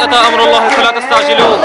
أتى أمر الله فلا تستعجلوه.